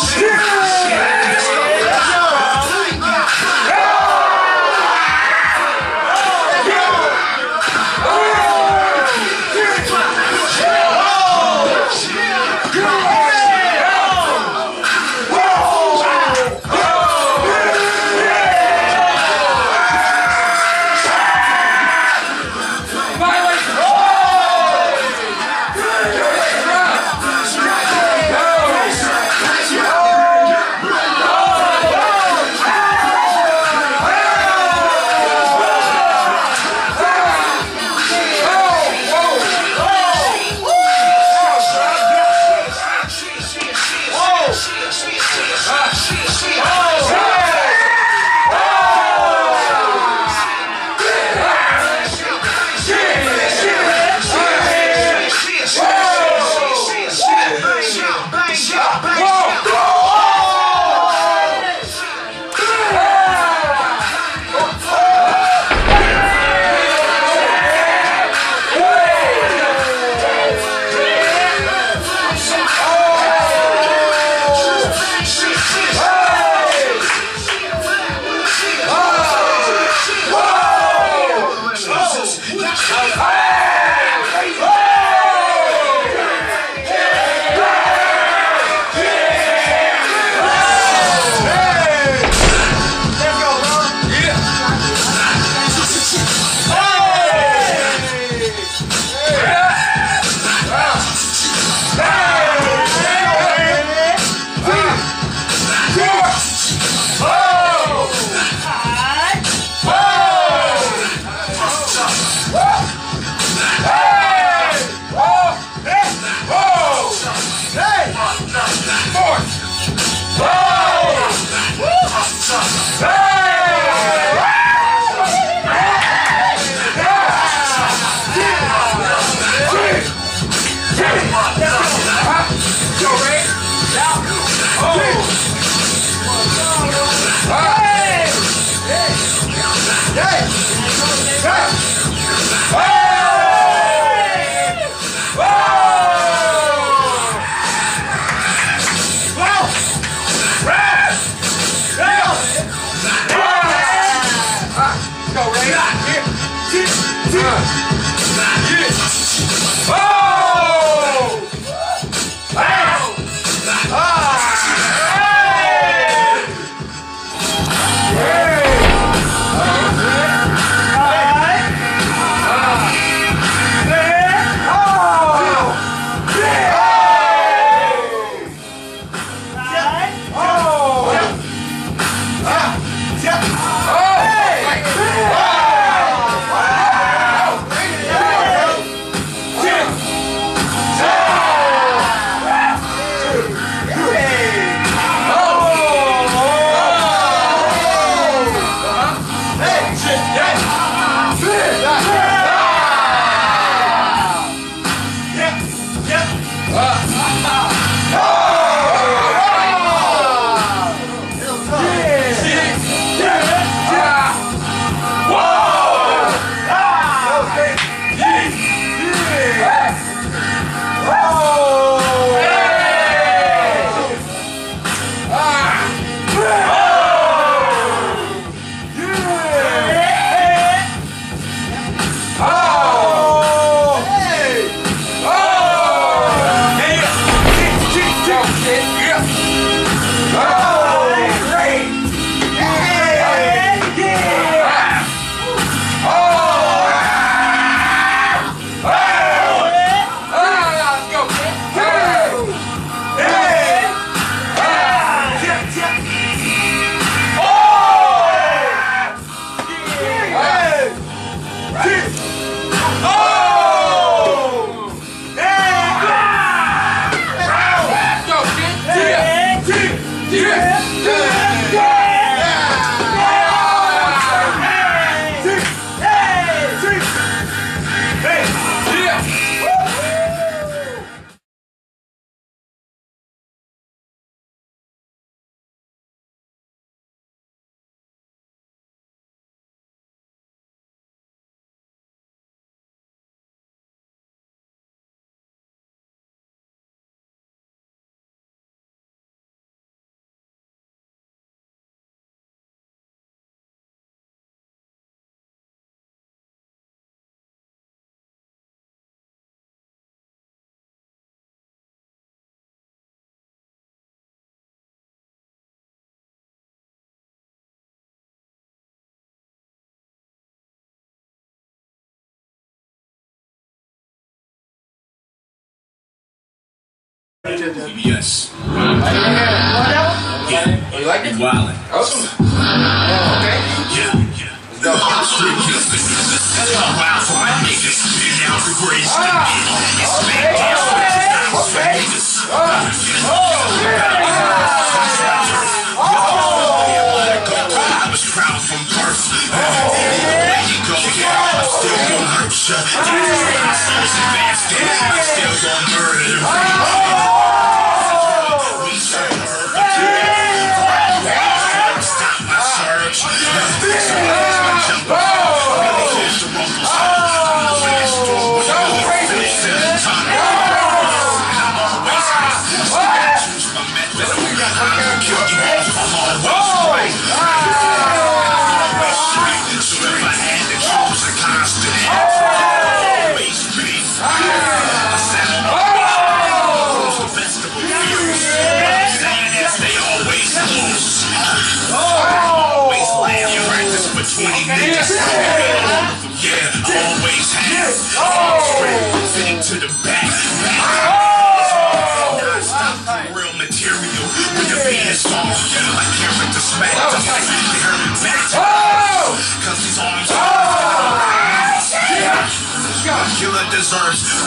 shit! Oh! what Yeah. You like it? Wildin'. Okay. Yeah. No. That's a wild for my niggas. Down for grace. It's been down for niggas. From yeah, I'm still gonna hurt ya. Jesus, I'm so fast, I'm still gonna murder. deserves